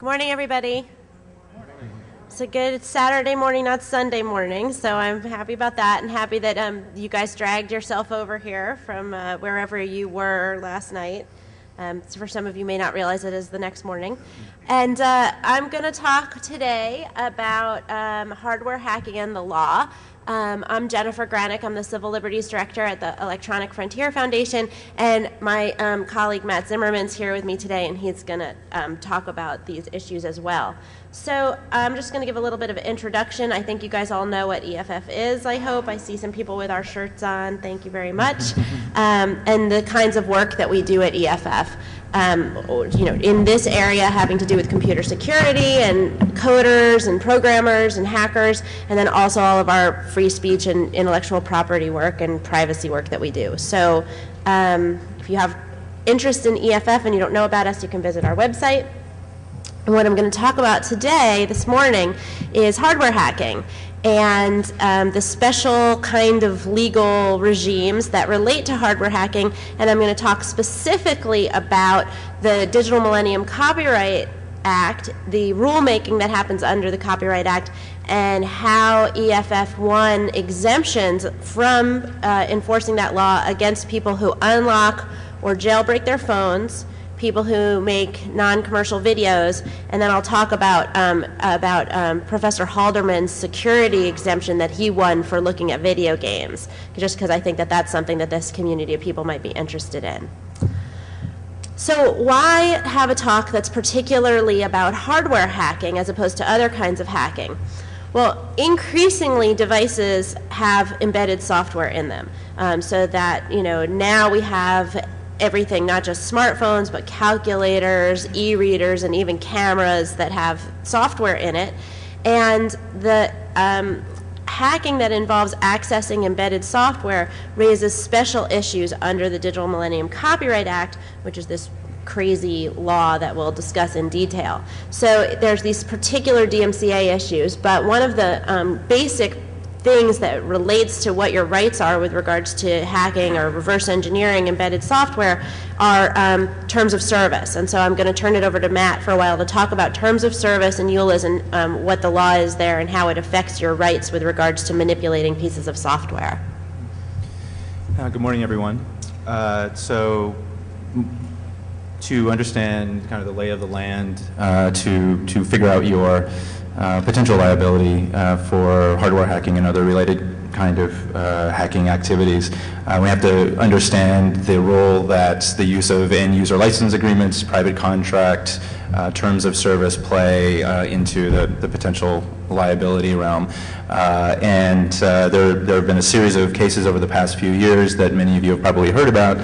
Good morning, everybody. It's a good Saturday morning, not Sunday morning, so I'm happy about that and happy that um, you guys dragged yourself over here from uh, wherever you were last night. Um, for some of you may not realize it is the next morning. And uh, I'm going to talk today about um, hardware hacking and the law. Um, I'm Jennifer Granick. I'm the Civil Liberties Director at the Electronic Frontier Foundation, and my um, colleague Matt Zimmerman's here with me today, and he's going to um, talk about these issues as well. So I'm just going to give a little bit of an introduction. I think you guys all know what EFF is, I hope. I see some people with our shirts on. Thank you very much. Um, and the kinds of work that we do at EFF um, you know, in this area having to do with computer security and coders and programmers and hackers, and then also all of our free speech and intellectual property work and privacy work that we do. So um, if you have interest in EFF and you don't know about us, you can visit our website. And what I'm going to talk about today, this morning, is hardware hacking and um, the special kind of legal regimes that relate to hardware hacking. And I'm going to talk specifically about the Digital Millennium Copyright Act, the rulemaking that happens under the Copyright Act, and how EFF won exemptions from uh, enforcing that law against people who unlock or jailbreak their phones people who make non-commercial videos, and then I'll talk about um, about um, Professor Halderman's security exemption that he won for looking at video games, just because I think that that's something that this community of people might be interested in. So why have a talk that's particularly about hardware hacking as opposed to other kinds of hacking? Well, increasingly devices have embedded software in them, um, so that you know now we have everything, not just smartphones, but calculators, e readers, and even cameras that have software in it. And the um, hacking that involves accessing embedded software raises special issues under the Digital Millennium Copyright Act, which is this crazy law that we'll discuss in detail. So there's these particular DMCA issues, but one of the um, basic things that relates to what your rights are with regards to hacking or reverse engineering embedded software are um, terms of service. And so I'm going to turn it over to Matt for a while to talk about terms of service and EULAs and um, what the law is there and how it affects your rights with regards to manipulating pieces of software. Uh, good morning, everyone. Uh, so to understand kind of the lay of the land, uh, to, to figure out your uh, potential liability uh, for hardware hacking and other related kind of uh, hacking activities. Uh, we have to understand the role that the use of end user license agreements, private contract, uh, terms of service play into the, the, potential liability realm. and there, there have been a series of cases over the past few years that many of you have probably heard about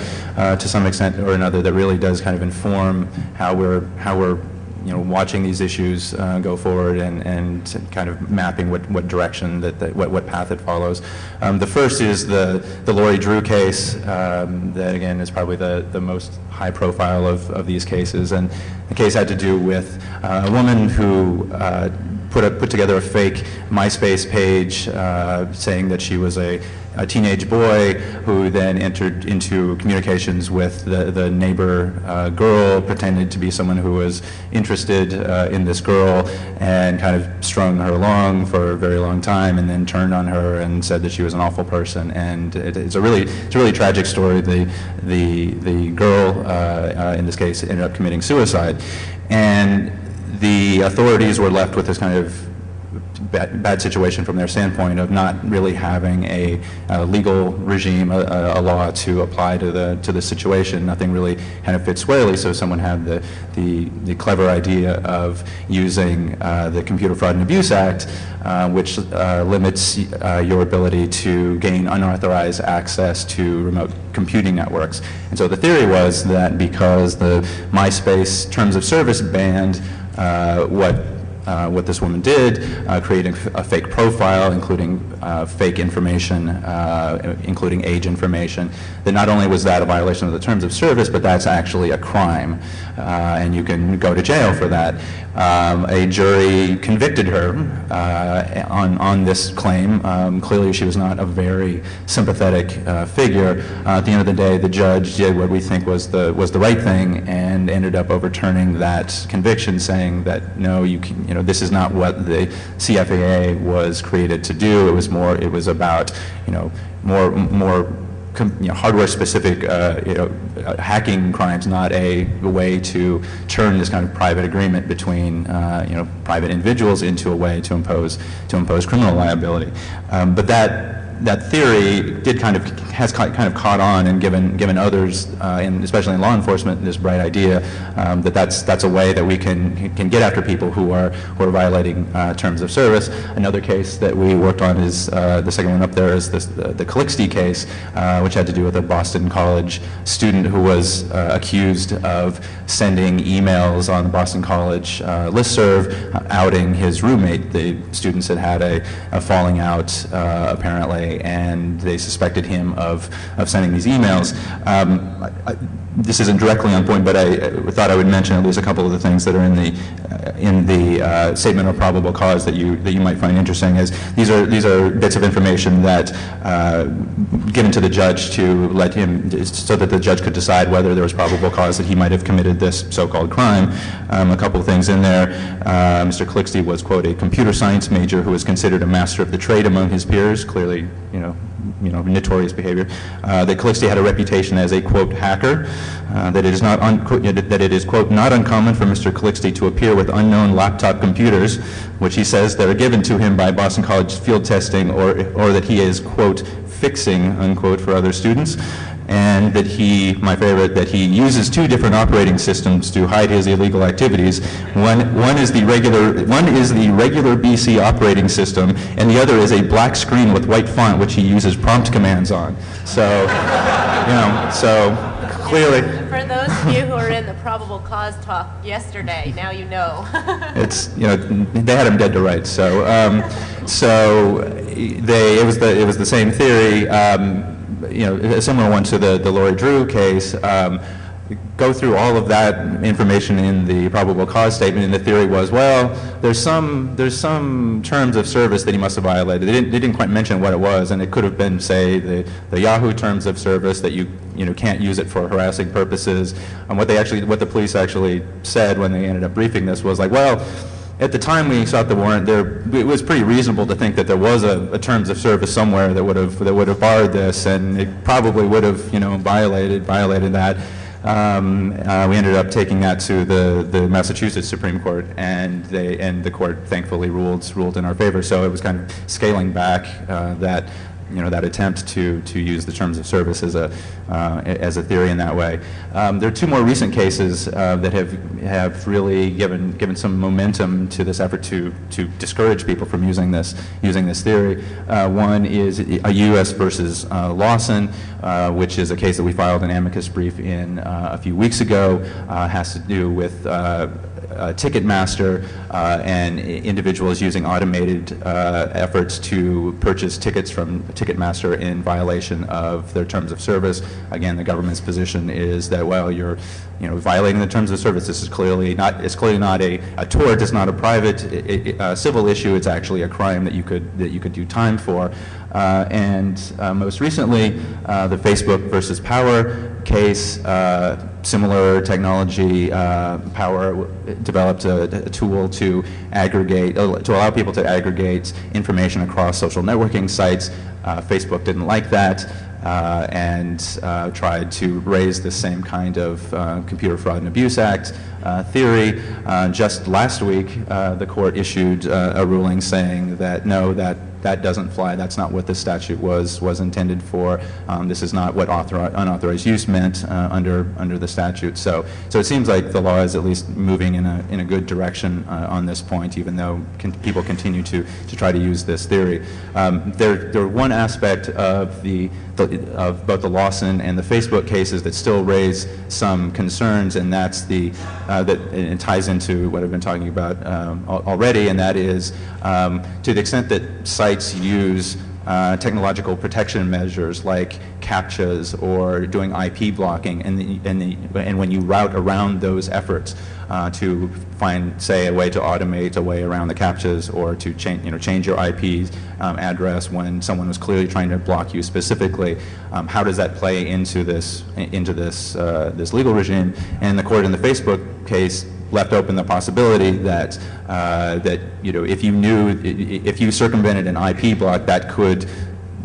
to some extent or another that really does kind of inform how we're, how we're you know, watching these issues uh, go forward and, and kind of mapping what, what direction, that, that what, what path it follows. Um, the first is the, the Lori Drew case, um, that again is probably the, the most high profile of, of these cases. And the case had to do with uh, a woman who uh, put, a, put together a fake MySpace page uh, saying that she was a a teenage boy who then entered into communications with the, the neighbor uh, girl, pretended to be someone who was interested uh, in this girl, and kind of strung her along for a very long time, and then turned on her and said that she was an awful person. And it, it's a really, it's a really tragic story. The, the, the girl, uh, uh in this case, ended up committing suicide, and the authorities were left with this kind of bad, bad, situation from their standpoint of not really having a, a legal regime, a, a, law to apply to the to the situation. Nothing really kind of fits squarely. So someone had the the, the clever idea of using uh, the Computer Fraud and Abuse Act, uh, which uh, limits uh, your ability to gain unauthorized access to remote computing networks. And so the theory was that because the MySpace terms of service banned uh, what uh, what this woman did, uh, creating a fake profile, including uh, fake information, uh, including age information, that not only was that a violation of the terms of service, but that's actually a crime, uh, and you can go to jail for that. Um, a jury convicted her on, on this claim. Um, clearly, she was not a very sympathetic figure. At the end of the day, the judge did what we think was the, was the right thing and ended up overturning that conviction, saying that no, you, can, you know, this is not what the CFAA was created to do. It was more, it was about, you know, more, more you know, hardware-specific uh, you know, uh, hacking crimes, not a, a, way to turn this kind of private agreement between uh, you know private individuals into a way to impose to impose criminal liability. Um, but that that theory did kind of has kind of caught on and given given others, uh, in, especially in law enforcement, this bright idea um, that that's that's a way that we can can get after people who are who are violating uh, terms of service. Another case that we worked on is uh, the second one up there is this, the, the Calixte case, uh, which had to do with a Boston College student who was uh, accused of sending emails on the Boston College uh, listserv outing his roommate. The students had had a, a falling out apparently and they suspected him of, of sending these emails. Um, I, I, this isn't directly on point, but I, I, thought I would mention at least a couple of the things that are in the uh, in the uh, statement of probable cause that you that you might find interesting. Is these are these are bits of information that uh, given to the judge to let him so that the judge could decide whether there was probable cause that he might have committed this so-called crime. Um, a couple of things in there. Uh, Mr. Calixte was quote a computer science major who was considered a master of the trade among his peers. Clearly, you know, you know, notorious behavior. Uh, that Calixte had a reputation as a quote hacker. Uh, that it is not that it is quote not uncommon for Mr. Calixte to appear with unknown laptop computers, which he says that are given to him by Boston College field testing, or or that he is quote fixing unquote for other students and that he, my favorite, that he uses two different operating systems to hide his illegal activities. One, one is the regular, one is the regular BC operating system, and the other is a black screen with white font, which he uses prompt commands on. So, you know, so clearly. For those of you who are in the probable cause talk yesterday, now you know. it's you know they had him dead to rights. So, um, so they it was the it was the same theory. Um, you know, a similar one to the, the Lori Drew case, um, go through all of that information in the probable cause statement, and the theory was, well, there's some, there's some terms of service that he must have violated. They didn't, they didn't quite mention what it was, and it could have been, say, the, the Yahoo terms of service that you, you know, can't use it for harassing purposes. And what they actually, what the police actually said when they ended up briefing this was like, well, at the time we sought the warrant, there, it was pretty reasonable to think that there was a, a, terms of service somewhere that would have that would have barred this, and it probably would have you know violated violated that. Um, uh, we ended up taking that to the, the Massachusetts Supreme Court, and they and the court thankfully ruled ruled in our favor. So it was kind of scaling back uh, that you know, that attempt to, to use the terms of service as a, uh, as a theory in that way. Um, there are two more recent cases uh, that have, have really given, given some momentum to this effort to, to discourage people from using this, using this theory. Uh, one is a U.S. versus uh, Lawson, uh, which is a case that we filed an amicus brief in uh, a few weeks ago, has to do with Ticketmaster uh, and individuals using automated uh, efforts to purchase tickets from Ticketmaster in violation of their terms of service. Again, the government's position is that well, you're you know violating the terms of service. This is clearly not it's clearly not a, a tort. It's not a private civil issue. It's actually a crime that you could that you could do time for. Uh, and uh, most recently, uh, the Facebook versus Power case, similar technology, Power developed a, a, tool to aggregate, to allow people to aggregate information across social networking sites. Facebook didn't like that. Uh, and uh, tried to raise the same kind of uh, Computer Fraud and Abuse Act theory. just last week, the court issued a ruling saying that no, that that doesn't fly. That's not what the statute was was intended for. Um, this is not what unauthorized use meant uh, under under the statute. So so it seems like the law is at least moving in a in a good direction uh, on this point, even though people continue to to try to use this theory. Um, there there one aspect of the, the of both the Lawson and the Facebook cases that still raise some concerns, and that's the uh, that it ties into what I've been talking about um, already, and that is um, to the extent that sites use uh, technological protection measures like CAPTCHAs or doing IP blocking, and, the, and, the, and when you route around those efforts uh, to find, say, a way to automate a way around the CAPTCHAs or to change, you know, change your IP um, address when someone was clearly trying to block you specifically, um, how does that play into this, into this, uh, this legal regime? And the court in the Facebook case left open the possibility that uh, that you know if you knew if you circumvented an IP block that could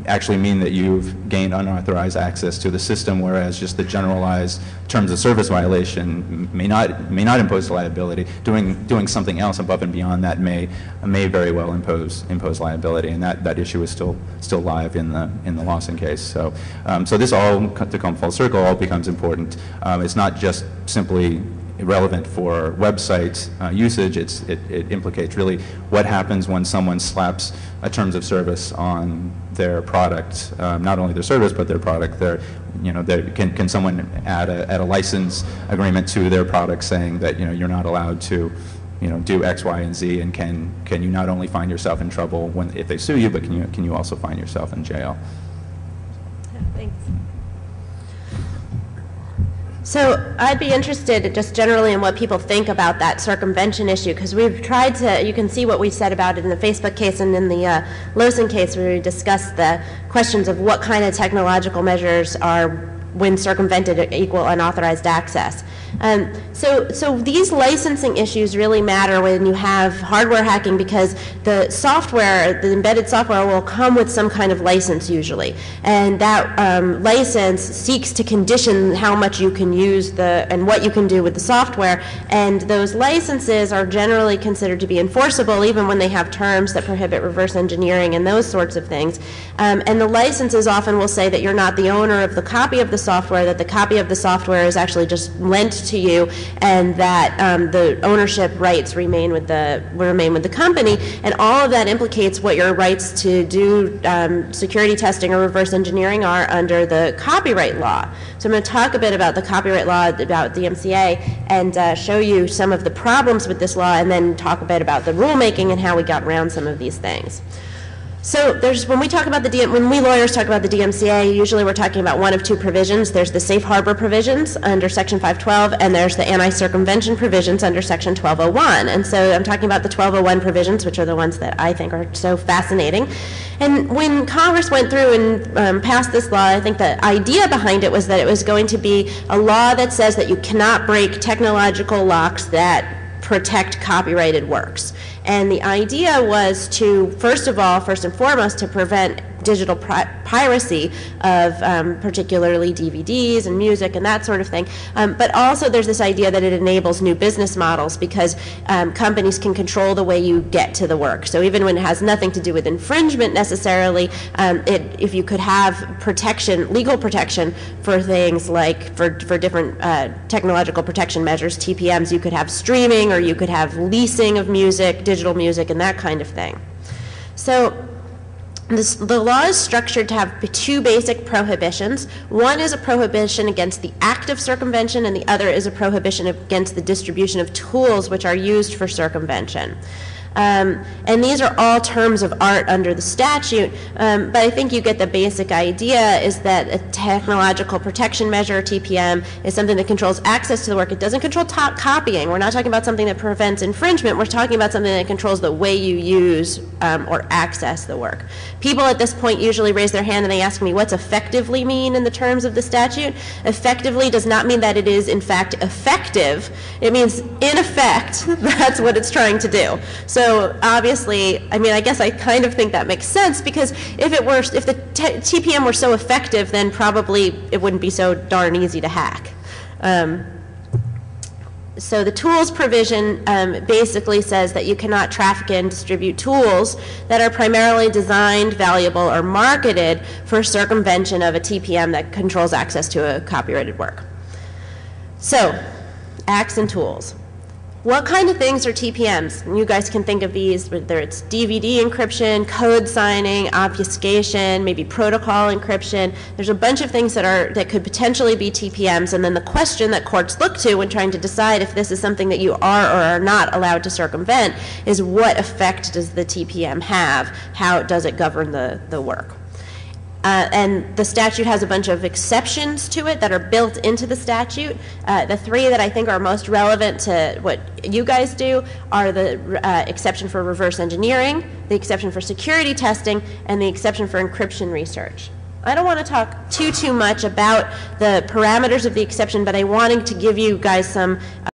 actually mean that you've gained unauthorized access to the system, whereas just the generalized terms of service violation may not may not impose liability. Doing doing something else above and beyond that may may very well impose impose liability, and that, that issue is still still live in the in the Lawson case. So um, so this all to come full circle all becomes important. Um, it's not just simply relevant for website uh, usage. It's, it, it, implicates really what happens when someone slaps a terms of service on their product, um, not only their service but their product. Their, you know, can, can someone add a, add a license agreement to their product saying that you know you're not allowed to you know, do X, Y, and Z, and can, can you not only find yourself in trouble when, if they sue you, but can you, can you also find yourself in jail? So I'd be interested just generally in what people think about that circumvention issue because we've tried to, you can see what we said about it in the Facebook case and in the uh, case where we discussed the questions of what kind of technological measures are when circumvented equal unauthorized access. Um, so, so these licensing issues really matter when you have hardware hacking because the software, the embedded software, will come with some kind of license usually, and that um, license seeks to condition how much you can use the and what you can do with the software, and those licenses are generally considered to be enforceable even when they have terms that prohibit reverse engineering and those sorts of things. Um, and the licenses often will say that you're not the owner of the copy of the software, that the copy of the software is actually just lent to you, and that um, the ownership rights remain with the remain with the company. And all of that implicates what your rights to do um, security testing or reverse engineering are under the copyright law. So I'm going to talk a bit about the copyright law, about the DMCA, and uh, show you some of the problems with this law, and then talk a bit about the rulemaking and how we got around some of these things. So there's when we talk about the DM, when we lawyers talk about the DMCA, usually we're talking about one of two provisions. There's the safe harbor provisions under Section 512, and there's the anti-circumvention provisions under Section 1201. And so I'm talking about the 1201 provisions, which are the ones that I think are so fascinating. And when Congress went through and um, passed this law, I think the idea behind it was that it was going to be a law that says that you cannot break technological locks that protect copyrighted works. And the idea was to, first of all, first and foremost, to prevent digital piracy of um, particularly DVDs and music and that sort of thing. Um, but also there's this idea that it enables new business models because um, companies can control the way you get to the work. So even when it has nothing to do with infringement necessarily, um, it, if you could have protection, legal protection for things like for, for different uh, technological protection measures, TPMs, you could have streaming or you could have leasing of music, digital music, and that kind of thing. So this, the law is structured to have two basic prohibitions. One is a prohibition against the act of circumvention, and the other is a prohibition against the distribution of tools which are used for circumvention. Um, and these are all terms of art under the statute, um, but I think you get the basic idea is that a technological protection measure, TPM, is something that controls access to the work. It doesn't control copying. We're not talking about something that prevents infringement. We're talking about something that controls the way you use um, or access the work. People at this point usually raise their hand and they ask me, what's effectively mean in the terms of the statute? Effectively does not mean that it is, in fact, effective. It means, in effect, that's what it's trying to do. So so obviously, I mean, I guess I kind of think that makes sense because if it were, if the TPM were so effective, then probably it wouldn't be so darn easy to hack. Um, so the tools provision um, basically says that you cannot traffic and distribute tools that are primarily designed, valuable, or marketed for circumvention of a TPM that controls access to a copyrighted work. So, acts and tools. What kind of things are TPMs? And you guys can think of these, whether it's DVD encryption, code signing, obfuscation, maybe protocol encryption. There's a bunch of things that are that could potentially be TPMs, and then the question that courts look to when trying to decide if this is something that you are or are not allowed to circumvent is what effect does the TPM have? How does it govern the, the work? Uh, and the statute has a bunch of exceptions to it that are built into the statute. Uh, the three that I think are most relevant to what you guys do are the uh, exception for reverse engineering, the exception for security testing, and the exception for encryption research. I don't want to talk too too much about the parameters of the exception, but I wanted to give you guys some